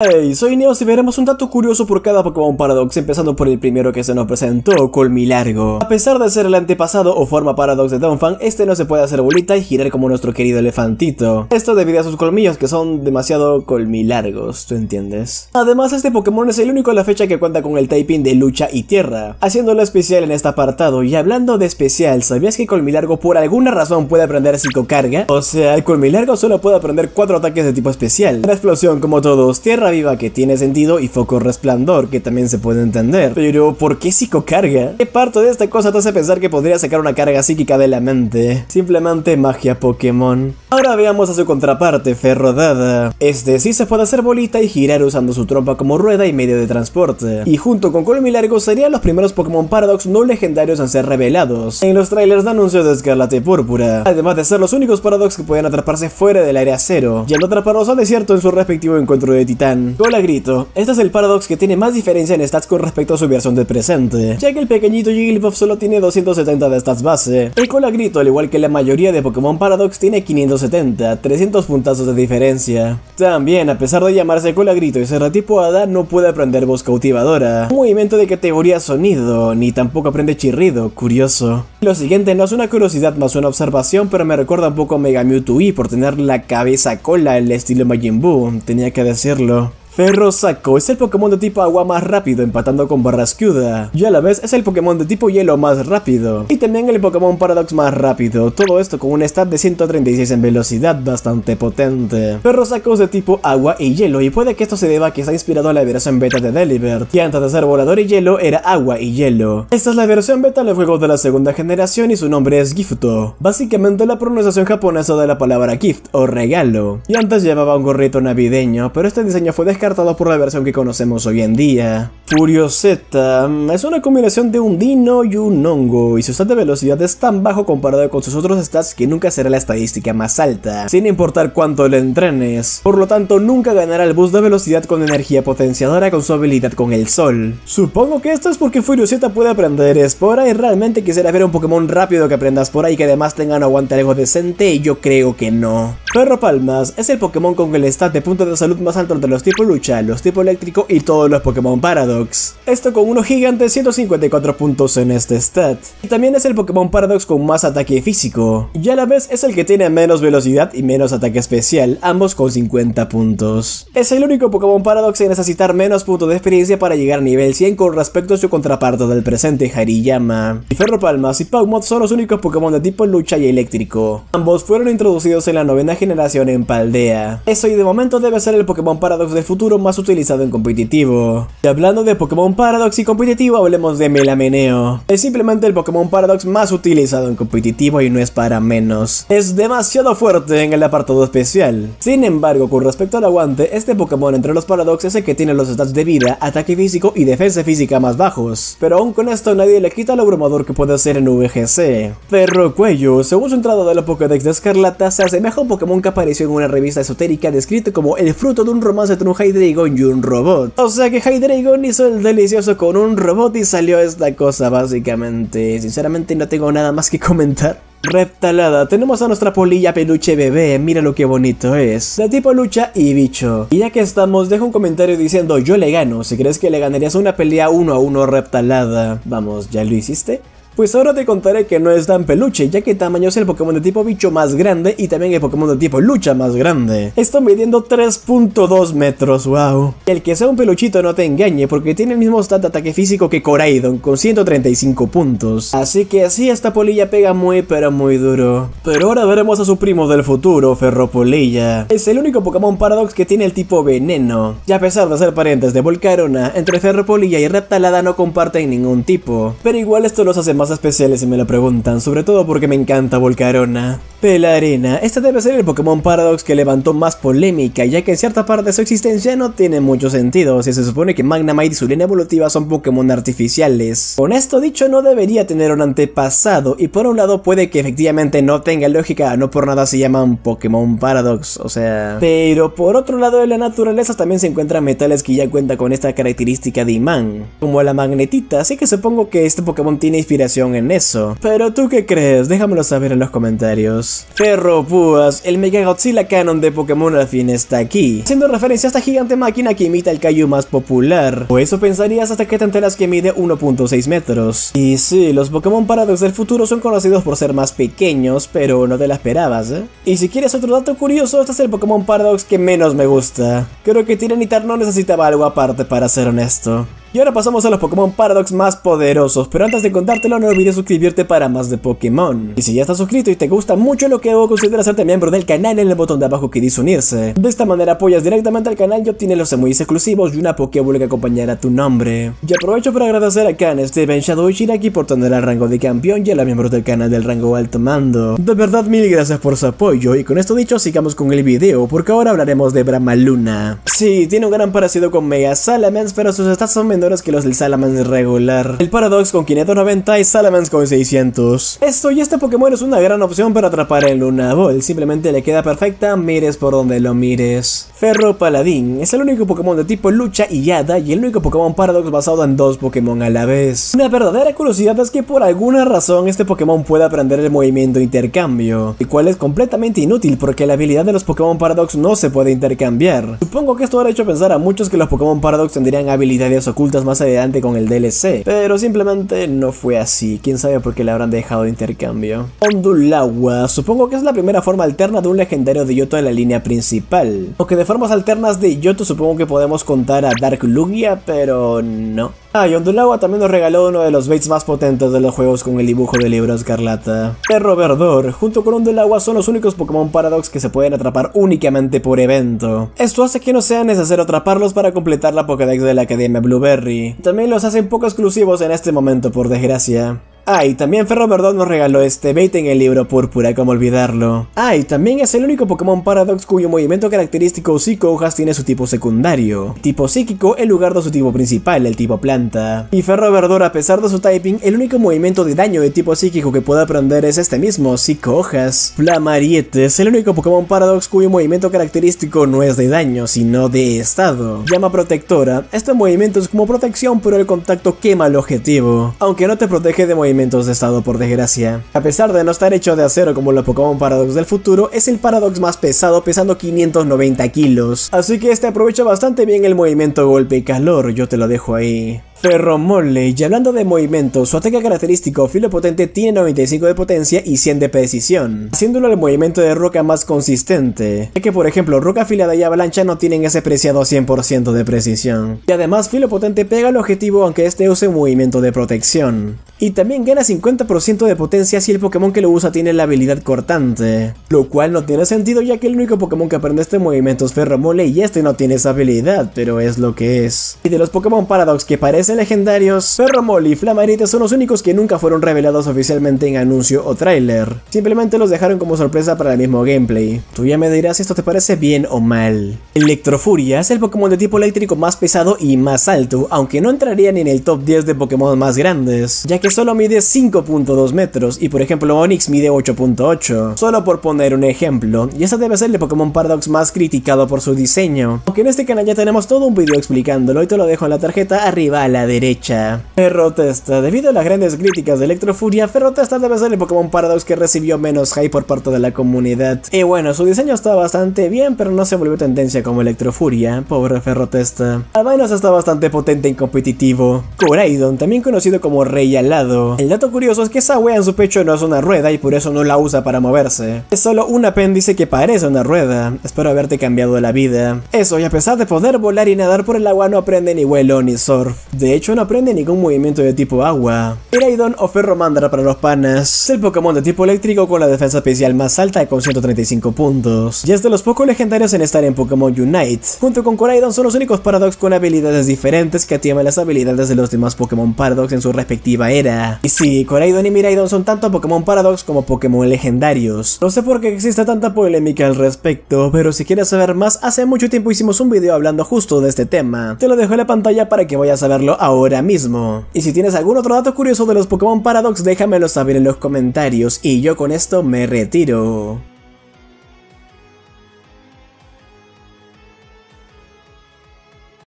Hey, soy Neos y veremos un dato curioso por cada Pokémon Paradox, empezando por el primero que se nos presentó, Colmilargo. A pesar de ser el antepasado o forma Paradox de Donphan, este no se puede hacer bolita y girar como nuestro querido elefantito. Esto debido a sus colmillos que son demasiado colmilargos, ¿tú entiendes? Además, este Pokémon es el único a la fecha que cuenta con el typing de lucha y tierra, haciéndolo especial en este apartado. Y hablando de especial, ¿sabías que Colmilargo por alguna razón puede aprender psicocarga? O sea, el Colmilargo solo puede aprender cuatro ataques de tipo especial. Una explosión como todos, tierra viva que tiene sentido y foco resplandor que también se puede entender. Pero, ¿por qué psicocarga? ¿Qué parte de esta cosa te hace pensar que podría sacar una carga psíquica de la mente? Simplemente magia Pokémon. Ahora veamos a su contraparte, Ferrodada. Este sí se puede hacer bolita y girar usando su trompa como rueda y medio de transporte. Y junto con Colmilargo serían los primeros Pokémon Paradox no legendarios en ser revelados en los trailers de anuncio de Escarlata y Púrpura. Además de ser los únicos Paradox que pueden atraparse fuera del área cero, yendo atraparlos al desierto en su respectivo encuentro de Titán. Hola Grito, este es el Paradox que tiene más diferencia en stats con respecto a su versión del presente, ya que el pequeñito Jigglypuff solo tiene 270 de stats base. El Cola Grito, al igual que la mayoría de Pokémon Paradox, tiene 570, 300 puntazos de diferencia. También, a pesar de llamarse Cola Grito y ser tipo Hada, no puede aprender voz cautivadora, un movimiento de categoría sonido, ni tampoco aprende chirrido, curioso. Lo siguiente no es una curiosidad más una observación, pero me recuerda un poco a Mega Mewtwo por tener la cabeza cola el estilo Majin Buu, tenía que decirlo. Ferro Saco es el Pokémon de tipo agua más rápido empatando con Barrascuda. Y a la vez es el Pokémon de tipo hielo más rápido. Y también el Pokémon Paradox más rápido, todo esto con un stat de 136 en velocidad bastante potente. Ferro Saco es de tipo agua y hielo y puede que esto se deba a que está inspirado en la versión beta de Delibird y antes de ser volador y hielo era agua y hielo. Esta es la versión beta del juego de la segunda generación y su nombre es Gifto, básicamente la pronunciación japonesa de la palabra gift o regalo. Y antes llevaba un gorrito navideño pero este diseño fue descartado por la versión que conocemos hoy en día. Furioseta mm, es una combinación de un dino y un hongo, y su stat de velocidad es tan bajo comparado con sus otros stats que nunca será la estadística más alta, sin importar cuánto le entrenes. Por lo tanto, nunca ganará el boost de velocidad con energía potenciadora con su habilidad con el sol. Supongo que esto es porque Furioseta puede aprender Espora y realmente quisiera ver un Pokémon rápido que aprenda Espora y que además tenga un aguante algo decente y yo creo que no. Perro Palmas es el Pokémon con el stat de punto de salud más alto de los tipos lucha, los tipos eléctrico y todos los Pokémon Paradox. Esto con unos gigantes 154 puntos en este stat. Y también es el Pokémon Paradox con más ataque físico. Y a la vez es el que tiene menos velocidad y menos ataque especial, ambos con 50 puntos. Es el único Pokémon Paradox en necesitar menos puntos de experiencia para llegar a nivel 100 con respecto a su contraparte del presente Hariyama. Y Palmas y Pawmot son los únicos Pokémon de tipo lucha y eléctrico. Ambos fueron introducidos en la novena generación en Paldea. Eso y de momento debe ser el Pokémon Paradox del futuro más utilizado en competitivo. Y hablando de Pokémon Paradox y competitivo, hablemos de Melameneo. Es simplemente el Pokémon Paradox más utilizado en competitivo y no es para menos. Es demasiado fuerte en el apartado especial. Sin embargo, con respecto al aguante, este Pokémon entre los Paradox es el que tiene los stats de vida, ataque físico y defensa física más bajos. Pero aún con esto nadie le quita lo abrumador que puede ser en VGC. Perro Cuello, según su entrada de la Pokédex de Escarlata, se asemeja a un Pokémon que apareció en una revista esotérica descrito como el fruto de un romance entre un Hydreigon y un robot. O sea que Hydreigon hizo el delicioso con un robot y salió esta cosa básicamente. Sinceramente no tengo nada más que comentar. Reptalada, tenemos a nuestra polilla peluche bebé, mira lo que bonito es. De tipo lucha y bicho. Y ya que estamos, deja un comentario diciendo yo le gano, si crees que le ganarías una pelea uno a uno reptalada. Vamos, ¿ya lo hiciste? Pues ahora te contaré que no es tan peluche, ya que tamaño es el Pokémon de tipo bicho más grande y también el Pokémon de tipo lucha más grande. Está midiendo 3.2 metros, wow. El que sea un peluchito no te engañe, porque tiene el mismo stat de ataque físico que Coraidon, con 135 puntos. Así que así esta polilla pega muy pero muy duro. Pero ahora veremos a su primo del futuro, Ferropolilla. Es el único Pokémon Paradox que tiene el tipo veneno. Y a pesar de ser parientes de Volcarona, entre Ferropolilla y Reptalada no comparten ningún tipo. Pero igual esto los hace más especiales si me lo preguntan, sobre todo porque me encanta Volcarona. Pelarina, este debe ser el Pokémon Paradox que levantó más polémica, ya que en cierta parte de su existencia no tiene mucho sentido, si se supone que Magnemite y su línea evolutiva son Pokémon artificiales. Con esto dicho, no debería tener un antepasado, y por un lado puede que efectivamente no tenga lógica, no por nada se llama un Pokémon Paradox, o sea... Pero por otro lado de la naturaleza también se encuentran metales que ya cuentan con esta característica de imán, como la magnetita, así que supongo que este Pokémon tiene inspiración en eso. Pero tú qué crees, déjamelo saber en los comentarios. Ferro Púas, el Mega Godzilla Canon de Pokémon al fin está aquí, haciendo referencia a esta gigante máquina que imita el Kaiju más popular. O eso pensarías hasta que te enteras que mide 1.6 metros. Y sí, los Pokémon Paradox del futuro son conocidos por ser más pequeños, pero no te la esperabas, ¿eh? Y si quieres otro dato curioso, este es el Pokémon Paradox que menos me gusta. Creo que Tiranitar no necesitaba algo aparte para ser honesto. Y ahora pasamos a los Pokémon Paradox más poderosos, pero antes de contártelo no olvides suscribirte para más de Pokémon. Y si ya estás suscrito y te gusta mucho lo que hago, considera hacerte miembro del canal en el botón de abajo que dice unirse. De esta manera apoyas directamente al canal y obtienes los emojis exclusivos y una Pokéball que acompañará tu nombre. Y aprovecho para agradecer a Khan, Steven, Shadow y Shiraki por tener el rango de campeón y a los miembros del canal del rango alto mando. De verdad mil gracias por su apoyo y con esto dicho sigamos con el video porque ahora hablaremos de Brahma Luna. Sí, tiene un gran parecido con Mega Salamence pero sus stats son menores que los del Salamence regular. El Paradox con 590 y Salamence con 600. Esto y este Pokémon es una gran opción para atrapar el Luna Ball, simplemente le queda perfecta, mires por donde lo mires. Ferro Paladín es el único Pokémon de tipo lucha y hada y el único Pokémon Paradox basado en dos Pokémon a la vez. Una verdadera curiosidad es que por alguna razón este Pokémon puede aprender el movimiento intercambio, el cual es completamente inútil porque la habilidad de los Pokémon Paradox no se puede intercambiar. Supongo que esto ha hecho pensar a muchos que los Pokémon Paradox tendrían habilidades ocultas más adelante con el DLC, pero simplemente no fue así, quién sabe por qué le habrán dejado de intercambio. Ondulawa, supongo que es la primera forma alterna de un legendario de Yoto de la línea principal, aunque de formas alternas de Yoto supongo que podemos contar a Dark Lugia, pero no. Ah, y Ondulawa también nos regaló uno de los baits más potentes de los juegos con el dibujo del libro Escarlata. Perro Verdor, junto con Ondulawa son los únicos Pokémon Paradox que se pueden atrapar únicamente por evento. Esto hace que no sea necesario atraparlos para completar la Pokédex de la Academia Blueberry. También los hacen poco exclusivos en este momento por desgracia. Ah, y también Ferro Verdón nos regaló este bait en el libro Púrpura, como olvidarlo. Ah, y también es el único Pokémon Paradox cuyo movimiento característico Psico Hojas tiene su tipo secundario. Tipo psíquico en lugar de su tipo principal, el tipo planta. Y Ferro Verdor, a pesar de su typing, el único movimiento de daño de tipo psíquico que puede aprender es este mismo, Psico Hojas. Flamariete es el único Pokémon Paradox cuyo movimiento característico no es de daño, sino de estado. Llama Protectora. Este movimiento es como protección, pero el contacto quema el objetivo. Aunque no te protege de movimiento de estado por desgracia. A pesar de no estar hecho de acero como los Pokémon Paradox del futuro, es el Paradox más pesado pesando 590 kilos. Así que este aprovecha bastante bien el movimiento golpe y calor, yo te lo dejo ahí. Ferromole, y hablando de movimiento, su ataque característico filo potente tiene 95 de potencia y 100 de precisión, haciéndolo el movimiento de roca más consistente, ya que por ejemplo roca afilada y avalancha no tienen ese preciado 100% de precisión. Y además filo potente pega al objetivo aunque este use movimiento de protección. Y también gana 50% de potencia si el Pokémon que lo usa tiene la habilidad cortante, lo cual no tiene sentido ya que el único Pokémon que aprende este movimiento es Ferromole y este no tiene esa habilidad, pero es lo que es. Y de los Pokémon Paradox que legendarios, Ferromole y Flamarite son los únicos que nunca fueron revelados oficialmente en anuncio o tráiler, simplemente los dejaron como sorpresa para el mismo gameplay. Tú ya me dirás si esto te parece bien o mal. Electrofuria es el Pokémon de tipo eléctrico más pesado y más alto, aunque no entraría ni en el top 10 de Pokémon más grandes, ya que solo mide 5.2 metros y por ejemplo Onix mide 8.8, solo por poner un ejemplo, y ese debe ser el Pokémon Paradox más criticado por su diseño, aunque en este canal ya tenemos todo un video explicándolo y te lo dejo en la tarjeta arriba a la derecha. Ferrotesta, debido a las grandes críticas de Electrofuria, Ferrotesta debe ser el Pokémon Paradox que recibió menos hype por parte de la comunidad. Y bueno, su diseño está bastante bien, pero no se volvió tendencia como Electrofuria, pobre Ferrotesta. Al menos está bastante potente y competitivo. Coraidon, también conocido como Rey Alado, el dato curioso es que esa wea en su pecho no es una rueda y por eso no la usa para moverse. Es solo un apéndice que parece una rueda. Espero haberte cambiado la vida. Eso, y a pesar de poder volar y nadar por el agua, no aprende ni vuelo ni surf. De hecho, no aprende ningún movimiento de tipo agua. Iraidon o Ferromandra para los panas. Es el Pokémon de tipo eléctrico con la defensa especial más alta con 135 puntos. Y es de los pocos legendarios en estar en Pokémon Unite. Junto con Coraidon son los únicos Paradox con habilidades diferentes que atienden las habilidades de los demás Pokémon Paradox en su respectiva era. Y sí, Coraidon y Miraidon son tanto Pokémon Paradox como Pokémon legendarios. No sé por qué existe tanta polémica al respecto, pero si quieres saber más, hace mucho tiempo hicimos un video hablando justo de este tema. Te lo dejo en la pantalla para que vayas a verlo ahora mismo. Y si tienes algún otro dato curioso de los Pokémon Paradox, déjamelo saber en los comentarios y yo con esto me retiro.